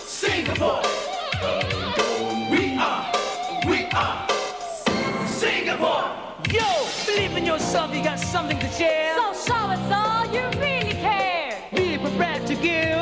Singapore. We are, we are Singapore. Yo, believe in yourself, you got something to share. So show us all you really care. Be prepared to give.